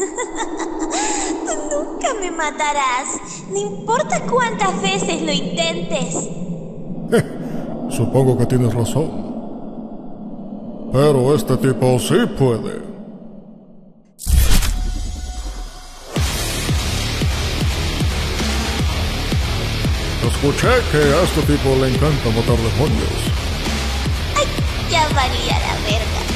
Nunca me matarás, no importa cuántas veces lo intentes. Eh, supongo que tienes razón. Pero este tipo sí puede. Escuché que a este tipo le encanta matar demonios. Ay, ya valía la verga.